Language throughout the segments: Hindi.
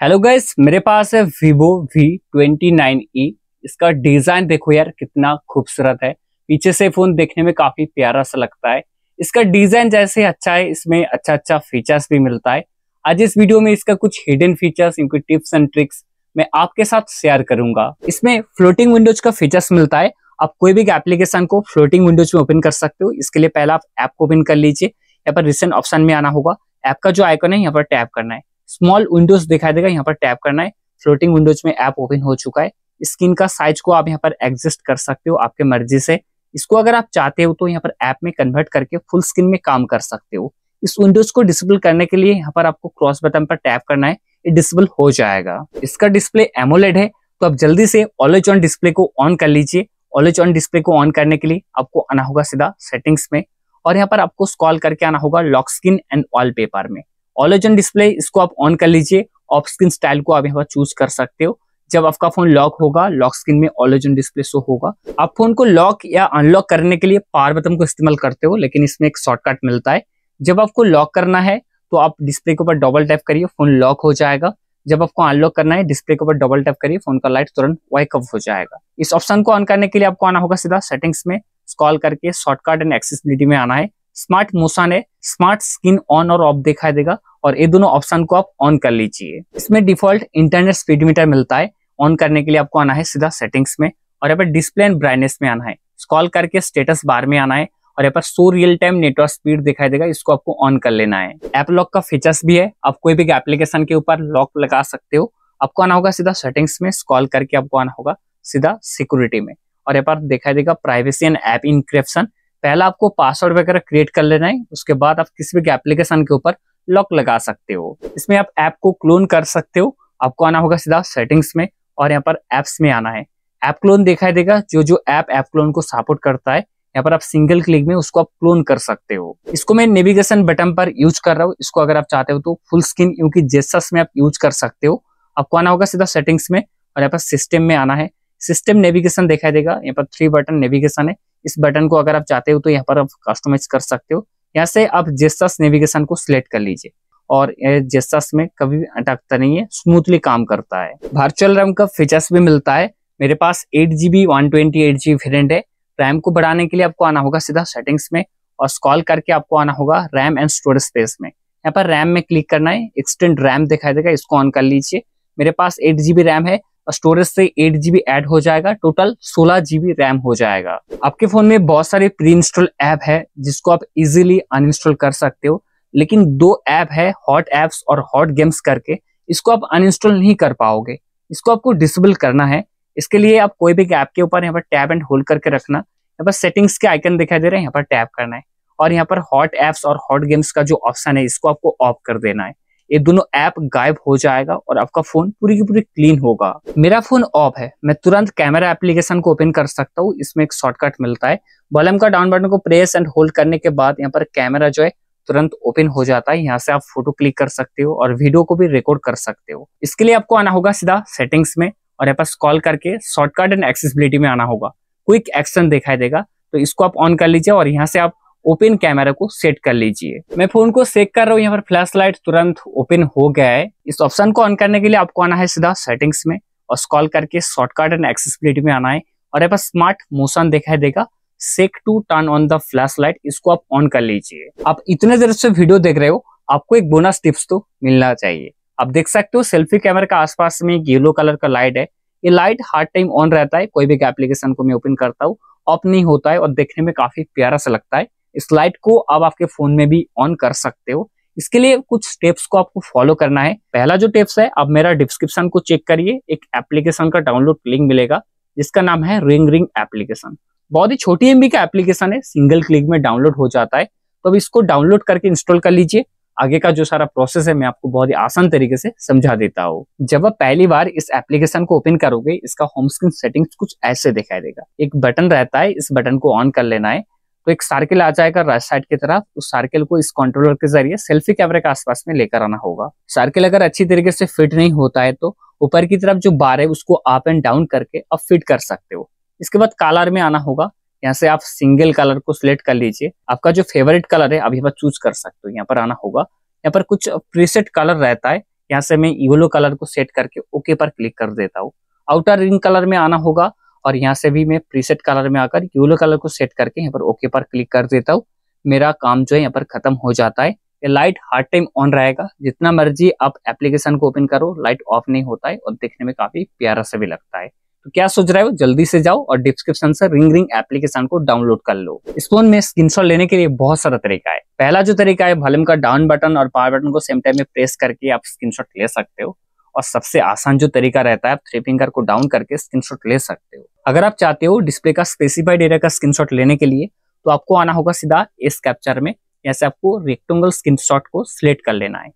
हेलो गाइस मेरे पास है Vivo V29e इसका डिज़ाइन देखो यार, कितना खूबसूरत है। पीछे से फ़ोन देखने में काफ़ी प्यारा सा लगता है। इसका डिज़ाइन जैसे अच्छा है, इसमें अच्छा अच्छा फीचर्स भी मिलता है। आज इस वीडियो में इसका कुछ हिडन फीचर्स इनकी टिप्स एंड ट्रिक्स मैं आपके साथ शेयर करूँगा। इसमें फ्लोटिंग विंडोज़ का फीचर्स मिलता है। आप कोई भी एप्लीकेशन को फ्लोटिंग विंडोज़ में ओपन कर सकते हो। इसके लिए पहले आप ऐप को ओपन कर लीजिए। यहाँ पर रिसेंट ऑप्शन में आना होगा। ऐप का जो आइकन है, यहाँ पर टैप करना है। स्मॉल विंडोज़ दिखाई देगा, यहाँ पर टैप करना है। फ्लोटिंग विंडोज़ में ऐप ओपन हो चुका है। स्क्रीन का साइज़ को आप यहाँ पर एडजस्ट कर सकते हो, आपके मर्ज़ी से। इसको अगर आप चाहते हो तो यहाँ पर ऐप में कन्वर्ट करके फुल स्क्रीन में काम कर सकते हो। इस विंडोज़ को डिसेबल करने के लिए यहाँ पर आपको क्रॉस बटन पर टैप करना है। ये डिसेबल हो जाएगा। इसका डिस्प्ले एमोलेड है तो आप जल्दी से ऑलेज ऑन डिस्प्ले को ऑन कर लीजिए। ऑलेज ऑन डिस्प्ले को ऑन करने के लिए आपको आना होगा सीधा सेटिंग्स में। और यहाँ पर आपको स्कॉल करके आना होगा लॉक स्क्रीन एंड वॉलपेपर में। ऑलोजन डिस्प्ले इसको आप ऑन कर लीजिए। ऑफ़ स्क्रीन स्टाइल को आप यहाँ पर चूज़ कर सकते हो। जब आपका फ़ोन लॉक होगा लॉक स्क्रीन में ऑलोजन डिस्प्ले शो होगा। आप फ़ोन को लॉक या अनलॉक करने के लिए पावर बटन को इस्तेमाल करते हो, लेकिन इसमें एक शॉर्टकट मिलता है। जब आपको लॉक करना है तो आप डिस्प्ले के ऊपर डबल टैप करिए फ़ोन लॉक हो जाएगा। जब आपको अनलॉक करना है डिस्प्ले के ऊपर डबल टैप करिए फ़ोन का लाइट तुरंत वाइक ऑफ़ हो जाएगा। इस ऑप्शन को ऑन करने के लिए आपको आना होगा सीधा सेटिंग्स में। स्कॉल करके शॉर्टकट एंड एक्सेसिबिलिटी में आना है। स्मार्ट मोशन है स्मार्ट स्क्रीन ऑन और ऑफ़ दिखाई देगा और ये दोनों ऑप्शन को आप ऑन कर लीजिए। इसमें डिफ़ॉल्ट इंटरनेट स्पीड मीटर मिलता है। ऑन करने के लिए आपको आना है सीधा सेटिंग्स में और यहाँ पर डिस्प्ले एंड ब्राइटनेस में आना है। स्कॉल करके स्टेटस बार में आना है और यहाँ पर so real time network speed दिखाई देगा। इसको आपको ऑन कर लेना है। ऐप लॉक का फीचर्स भी है। आप कोई भी एप्लीकेशन के ऊपर लॉक लगा सकते हो। आपको आना होगा सीधा सेटिंग्स में। स्कॉल करके आपको आना होगा सीधा सिक्योरिटी में। और यहाँ पर दिखाई देगा प्राइवेसी एंड ऐप इनक्रिप्शन पहला आपको पासवर्ड वगैरह क्रिएट कर लेना है, उसके बाद आप किसी भी एप्लीकेशन के ऊपर लॉक लगा सकते हो। इसमें आप ऐप को क्लोन कर सकते हो। आपको आना होगा सीधा सेटिंग्स में और यहाँ पर एप्स में आना है। ऐप क्लोन दिखाई देगा, जो जो ऐप ऐप क्लोन को सपोर्ट करता है, यहाँ पर आप सिंगल क्लिक में उसको आप क्लोन कर सकते हो। इसको मैं नेविगेशन बटन पर यूज़ कर रहा हूँ। इसको अगर आप चाहते हो तो फुल स्क्रीन क्योंकि जेसस में आप यूज़ कर सकते हो। आपको आना होगा सीधा सेटिंग्स में और यहाँ पर सिस्टम में आना है। सिस्टम नेविगेशन दिखाई देगा। यहाँ पर थ्री बटन नेविगेशन है। इस बटन को अगर आप चाहते हो तो यहाँ पर आप कस्टमाइज कर सकते हो। यहाँ से आप जेस्टस नेविगेशन को सिलेक्ट कर लीजिए और जेस्टस में कभी भी अटकता नहीं है स्मूथली काम करता है। वर्चुअल रैम का फीचर्स भी मिलता है। मेरे पास eight GB one twenty eight G है। रैम को बढ़ाने के लिए आपको आना होगा सीधा सेटिंग्स में और स्कॉल करके आपको आना होगा रैम एंड स्टोरेज स्पेस में। यहाँ पर रैम में क्लिक करना है। एक्सटेंड रैम दिखाई देगा, इसको ऑन कर लीजिए। मेरे पास एट जीबी रैम है। स्टोरेज से एट जीबी एड हो जाएगा टोटल सोलह जीबी रैम हो जाएगा। आपके फ़ोन में बहुत सारे प्री इंस्टॉल ऐप है, जिसको आप इजीली अनइंस्टॉल कर सकते हो, लेकिन दो ऐप है हॉट एप्स और हॉट गेम्स करके, इसको आप अनइंस्टॉल नहीं कर पाओगे। इसको आपको डिसेबल करना है। इसके लिए आप कोई भी ऐप के ऊपर यहाँ पर टैप एंड होल्ड करके रखना। यहाँ पर सेटिंग्स के आइकन दिखाई दे रहे हैं, यहाँ पर टैप करना है। और यहाँ पर हॉट एप्स और हॉट गेम्स का जो ऑप्शन है, इसको आपको ऑफ़ कर देना है। ये दोनों ऐप गायब हो जाएगा और आपका फ़ोन पूरी की पूरी क्लीन होगा। मेरा फ़ोन ऑफ़ है। मैं तुरंत कैमरा एप्लीकेशन को ओपन कर सकता हूँ। इसमें एक शॉर्टकट मिलता है। वॉल्यूम का डाउन बटन को प्रेस एंड होल्ड करने के बाद यहाँ पर कैमरा जो है तुरंत ओपन हो जाता है। यहाँ से आप फ़ोटो क्लिक कर सकते हो और वीडियो को भी रिकॉर्ड कर सकते हो। इसके लिए आपको आना होगा सीधा सेटिंग्स में और यहाँ पर कॉल करके शॉर्टकट एंड एक्सेसिबिलिटी में आना होगा। क्विक एक्शन दिखाई देगा। तो इसको आप ऑन कर लीजिए और यहाँ से आप ओपन कैमरा को सेट कर लीजिए। मैं फ़ोन को सेट कर रहा हूँ, यहाँ पर फ्लैश लाइट तुरंत ओपन हो गया है। इस ऑप्शन को ऑन करने के लिए आपको आना है सीधा सेटिंग्स में और स्कॉल करके शॉर्टकट एंड एक्सेसिबिलिटी में आना है। और यहाँ पर स्मार्ट मोशन दिखाई देगा। Shake to turn on the flash light इसको आप ऑन कर लीजिए। आप इतने देर से वीडियो देख रहे हो, आपको एक बोनस टिप्स तो मिलना चाहिए। आप देख सकते हो सेल्फी कैमरा के आसपास में एक येलो कलर का लाइट है। ये लाइट हर टाइम ऑन रहता है। कोई भी एप्लीकेशन को मैं ओपन करता हूँ ऑफ़ नहीं होता है और देखने में काफ़ी प्यारा सा लगता है। इस लाइट को आप आपके फ़ोन में भी ऑन कर सकते हो। इसके लिए कुछ स्टेप्स को आपको फॉलो करना है। पहला जो टिप्स है, आप मेरा डिस्क्रिप्शन को चेक करिए। एक एप्लीकेशन का डाउनलोड लिंक मिलेगा, जिसका नाम है रिंग रिंग एप्लीकेशन बहुत ही छोटी एमबी का एप्लीकेशन है सिंगल क्लिक में डाउनलोड हो जाता है। तो अब इसको डाउनलोड करके इंस्टॉल कर लीजिए। आगे का जो सारा प्रोसेस है, मैं आपको बहुत ही आसान तरीके से समझा देता हूँ। जब आप पहली बार इस एप्लीकेशन को ओपन करोगे, इसका होम स्क्रीन सेटिंग्स कुछ ऐसे दिखाई देगा। एक बटन रहता है, इस बटन को ऑन कर लेना है। तो एक सर्किल आ जाएगा राइट साइड की तरफ़, उस सर्किल को इस कंट्रोलर के ज़रिए सेल्फी कैमरे के आसपास में लेकर आना होगा। सर्किल अगर अच्छी तरीके से फिट नहीं होता है तो ऊपर की तरफ़ जो बार है, उसको अप एंड डाउन करके आप फिट कर सकते हो। इसके बाद कलर में आना होगा। यहाँ से आप सिंगल कलर को सिलेक्ट कर लीजिए। आपका जो फेवरेट कलर है अभी चूज़ कर सकते हो। यहाँ पर आना होगा। यहाँ पर कुछ प्रीसेट कलर रहता है। यहाँ से मैं येलो कलर को सेट करके ओके पर क्लिक कर देता हूँ। आउटर रिंग कलर में आना होगा। और यहाँ से भी मैं प्रीसेट कलर में आकर येलो कलर को सेट करके यहाँ पर ओके पर क्लिक कर देता हूँ। मेरा काम जो है यहाँ पर खत्म हो जाता है। ये लाइट हर टाइम ऑन रहेगा। जितना मर्ज़ी आप एप्लीकेशन को ओपन करो लाइट ऑफ़ नहीं होता है और देखने में काफ़ी प्यारा से भी लगता है। तो क्या सोच रहे हो? जल्दी से जाओ और डिस्क्रिप्शन से रिंग रिंग एप्लीकेशन को डाउनलोड कर लो। इस फ़ोन में स्क्रीनशॉट लेने के लिए बहुत सारा तरीका है। पहला जो तरीका है वॉल्यूम का डाउन बटन और पावर बटन को सेम टाइम में प्रेस करके आप स्क्रीनशॉट ले सकते हो। और सबसे आसान जो तरीका रहता है, आप थ्री फिंगर को डाउन करके स्क्रीनशॉट ले सकते हो। अगर आप चाहते हो डिस्प्ले का स्पेसिफाइड एरिया का स्क्रीनशॉट लेने के लिए तो आपको आना होगा सीधा इस कैप्चर में ऐसे आपको रेक्टेंगल स्क्रीनशॉट को सिलेक्ट कर लेना है।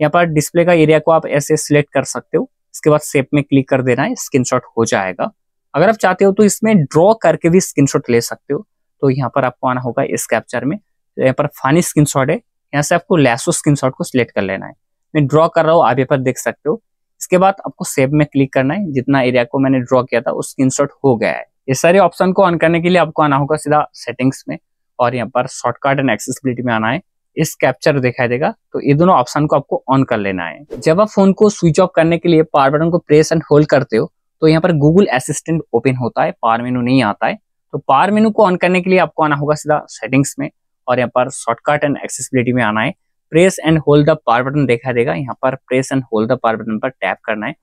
यहाँ पर डिस्प्ले का एरिया को आप ऐसे सिलेक्ट कर सकते हो, इसके बाद सेप में क्लिक कर देना है स्क्रीनशॉट हो जाएगा। अगर आप चाहते हो तो इसमें ड्रॉ करके भी स्क्रीनशॉट ले सकते हो तो यहाँ पर आपको आना होगा इस कैप्चर में। तो यहाँ पर फानी स्क्रीनशॉट है, यहाँ से आपको लैसो स्क्रीनशॉट को सिलेक्ट कर लेना है। मैं ड्रॉ कर रहा हूँ, आप यहाँ पर देख सकते हो इसके बाद आपको सेव में क्लिक करना है। जितना एरिया को मैंने ड्रॉ किया था, उस स्क्रीनशॉट हो गया है। ये सारे ऑप्शन को ऑन करने के लिए आपको आना होगा सीधा सेटिंग्स में। और यहाँ पर शॉर्टकट एंड एक्सेसिबिलिटी में आना है। इस कैप्चर दिखाई देगा। तो ये दोनों ऑप्शन को आपको ऑन कर लेना है। जब आप फ़ोन को स्विच ऑफ़ करने के लिए पावर बटन को प्रेस एंड होल्ड करते हो तो यहाँ पर गूगल असिस्टेंट ओपन होता है। पावर मेनू नहीं आता है। तो पावर मेनू को ऑन करने के लिए आपको आना होगा सीधा सेटिंग्स में। और यहाँ पर शॉर्टकट एंड एक्सेसिबिलिटी में आना है। Press and hold the power button देखा देगा। यहाँ पर press and hold the power button पर टैप करना है।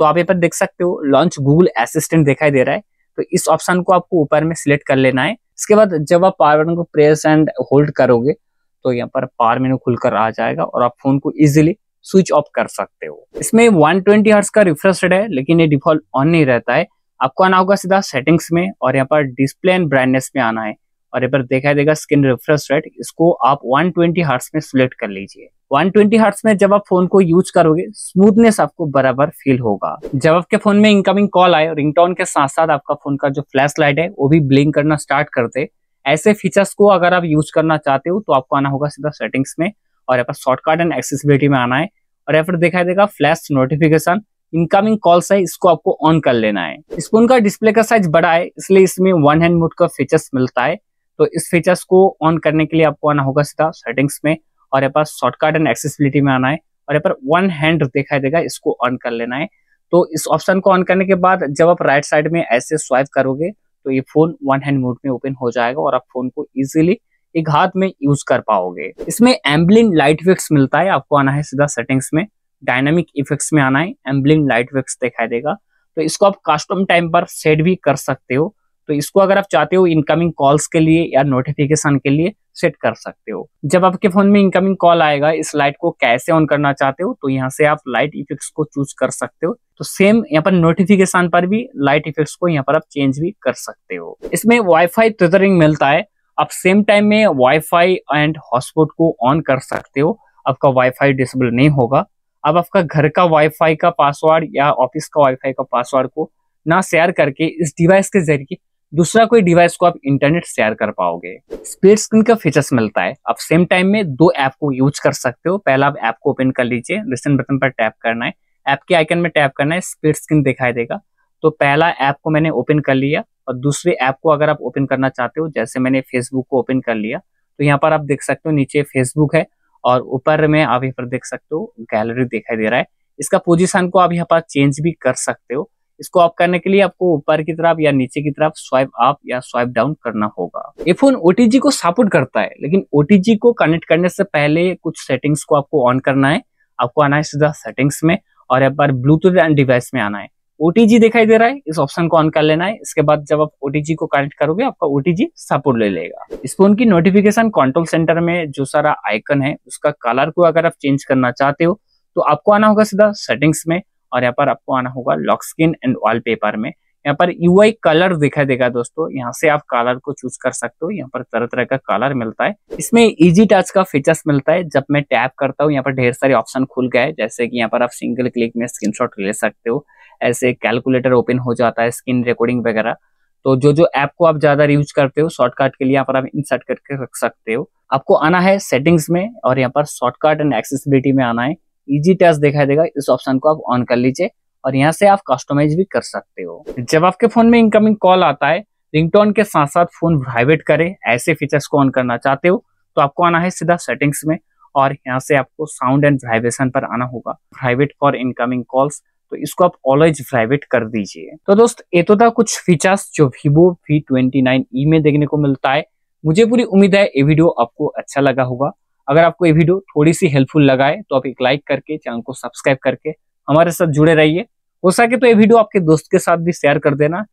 तो आप यहाँ पर देख सकते हो लॉन्च गूगल असिस्टेंट दिखाई दे रहा है। तो इस ऑप्शन को आपको ऊपर में सिलेक्ट कर लेना है। इसके बाद जब आप पावर बटन को प्रेस एंड होल्ड करोगे तो यहाँ पर पावर मेनू खुलकर आ जाएगा और आप फ़ोन को इजिली स्विच ऑफ़ कर सकते हो। इसमें 120 ट्वेंटी का रिफ्रेश रेट है, लेकिन ये डिफ़ॉल्ट ऑन नहीं रहता है। आपको आना होगा सीधा सेटिंग्स में और यहाँ पर डिस्प्ले एंड ब्राइटनेस में आना है। और यहाँ पर देखा देगा स्क्रीन रिफ्रेश रेट इसको आप 120 ट्वेंटी में सिलेक्ट कर लीजिए। 120 ट्वेंटी में जब आप फ़ोन को यूज़ करोगे स्मूथनेस आपको बराबर फील होगा। जब आपके फ़ोन में इनकमिंग कॉल आए रिंगटोन के साथ साथ आपका फ़ोन का जो फ्लैश लाइट है, वो भी ब्लिंक करना स्टार्ट करते, ऐसे फीचर्स को अगर आप यूज़ करना चाहते हो तो आपको आना होगा सीधा सेटिंग्स में और यहाँ पर शॉर्टकट एंड एक्सेसिबिलिटी में आना है। और यहाँ पर देखा देगा फ्लैश नोटिफिकेशन इनकमिंग कॉल्स है इसको आपको ऑन कर लेना है। इस फ़ोन का डिस्प्ले का साइज़ बड़ा है, इसलिए इसमें वन हैंड मोड का फीचर्स मिलता है। तो इस फीचर्स को ऑन करने के लिए आपको आना होगा सीधा सेटिंग्स में और यहाँ पर शॉर्टकट एंड एक्सेसिबिलिटी में आना है और यहाँ पर वन हैंड दिखाई देगा, इसको ऑन कर लेना है। तो इस ऑप्शन को ऑन करने के बाद जब आप राइट साइड में ऐसे स्वाइप करोगे तो ये फ़ोन वन हैंड मोड में ओपन हो जाएगा और आप फ़ोन को इजीली एक हाथ में यूज़ कर पाओगे। इसमें एम्बलिंग लाइट इफेक्ट्स मिलता है, आपको आना है सीधा सेटिंग्स में। डायनामिक इफेक्ट्स में आना है एम्बलिंग लाइट इफेक्ट्स दिखाई देगा। तो इसको आप कस्टम टाइम पर सेट भी कर सकते हो। तो इसको अगर आप चाहते हो इनकमिंग कॉल्स के लिए या नोटिफिकेशन के लिए सेट कर सकते हो। जब आपके फ़ोन में इनकमिंग कॉल आएगा, इस लाइट को कैसे ऑन करना चाहते हो तो यहाँ से आप लाइट इफेक्ट्स को चूज़ कर सकते हो। तो सेम यहाँ पर नोटिफिकेशन पर भी लाइट इफेक्ट्स को यहाँ पर आप चेंज भी कर सकते हो। इसमें वाईफाई ट्रिजरिंग मिलता है। आप सेम टाइम में वाईफाई एंड हॉटस्पॉट को ऑन कर सकते हो। आपका वाईफाई डिसेबल नहीं होगा। अब आपका घर का वाईफाई का पासवर्ड या ऑफ़िस का वाईफाई का पासवर्ड को ना शेयर करके इस डिवाइस के ज़रिए दूसरा कोई डिवाइस को आप इंटरनेट शेयर कर पाओगे। स्पीड स्क्रीन का फीचर्स मिलता है। आप सेम टाइम में दो ऐप को यूज़ कर सकते हो। पहला आप ऐप को ओपन कर लीजिए। लिसन बटन पर टैप करना है। ऐप के आइकन में टैप करना है। स्पीड स्क्रीन दिखाई देगा। तो पहला ऐप को मैंने ओपन कर लिया और दूसरे ऐप को अगर आप ओपन करना चाहते हो, जैसे मैंने फेसबुक को ओपन कर लिया तो यहाँ पर आप देख सकते हो नीचे फेसबुक है और ऊपर में आप यहाँ पर देख सकते हो गैलरी दिखाई दे रहा है। इसका पोजिशन को आप यहाँ पर चेंज भी कर सकते हो। इसको ऑफ़ करने के लिए आपको ऊपर की तरफ़ या नीचे की तरफ़ स्वाइप अप या स्वाइप डाउन करना होगा। ये फ़ोन ओटीजी को सपोर्ट करता है, लेकिन ओटीजी को कनेक्ट करने से पहले कुछ सेटिंग्स को आपको ऑन करना है। आपको आना है सीधा सेटिंग्स में और एक बार ब्लूटूथ एंड डिवाइस में आना है। ओटीजी दिखाई दे रहा है, इस ऑप्शन को ऑन कर लेना है। इसके बाद जब आप ओटीजी को कनेक्ट करोगे, आपका ओटीजी सपोर्ट ले लेगा। इस फ़ोन की नोटिफिकेशन कंट्रोल सेंटर में जो सारा आइकन है, उसका कलर को अगर आप चेंज करना चाहते हो तो आपको आना होगा सीधा सेटिंग्स में। और यहाँ पर आपको आना होगा लॉक स्क्रीन एंड वॉलपेपर में। यहाँ पर यूआई कलर दिखाई देगा दोस्तों। यहाँ से आप कलर को चूज़ कर सकते हो। यहाँ पर तरह तरह का कलर मिलता है। इसमें इजी टच का फीचर्स मिलता है। जब मैं टैप करता हूँ, यहाँ पर ढेर सारे ऑप्शन खुल गए जैसे कि यहाँ पर आप सिंगल क्लिक में स्क्रीनशॉट ले सकते हो। ऐसे कैलकुलेटर ओपन हो जाता है स्क्रीन रिकॉर्डिंग वगैरह। तो जो जो ऐप को आप ज़्यादा यूज़ करते हो शॉर्टकट के लिए यहाँ पर आप इंसर्ट करके रख सकते हो। आपको आना है सेटिंग्स में और यहाँ पर शॉर्टकट एंड एक्सेसिबिलिटी में आना है। इजी टच दिखाई देगा, इस ऑप्शन को आप ऑन कर लीजिए और यहाँ से आप कस्टमाइज भी कर सकते हो। जब आपके फ़ोन में इनकमिंग कॉल आता है रिंगटोन के साथ साथ फ़ोन वाइब्रेट करे, ऐसे फीचर्स को ऑन करना चाहते हो तो आपको आना है सीधा सेटिंग्स में और यहाँ से आपको साउंड एंड वाइब्रेशन पर आना होगा। प्राइवेट फॉर इनकमिंग कॉल्स तो इसको आप ऑलवेज प्राइवेट कर दीजिए। तो दोस्त, ये तो था कुछ फीचर्स जो वीवो वी ट्वेंटी में देखने को मिलता है। मुझे पूरी उम्मीद है ये वीडियो आपको अच्छा लगा होगा। अगर आपको ये वीडियो थोड़ी सी हेल्पफुल लगाए तो आप एक लाइक करके चैनल को सब्सक्राइब करके हमारे साथ जुड़े रहिए। हो सके तो ये वीडियो आपके दोस्त के साथ भी शेयर कर देना।